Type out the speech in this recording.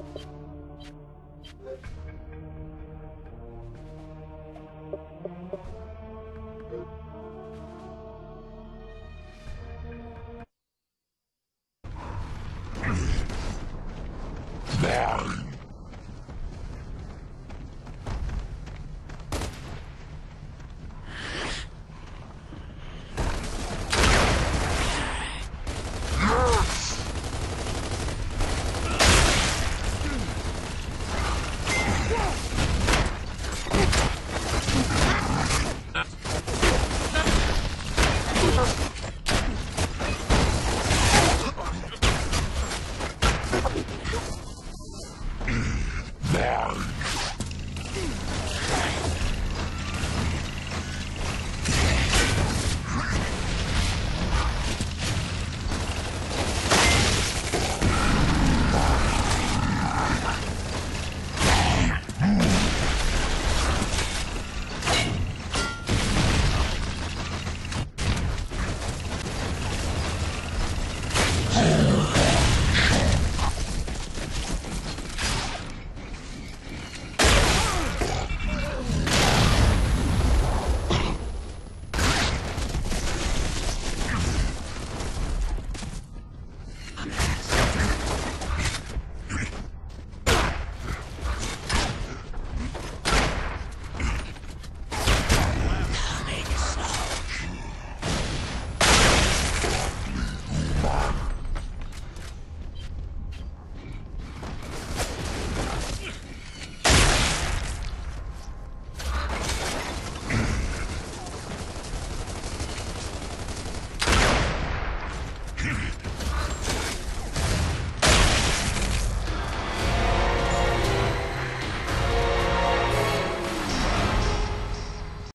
うん。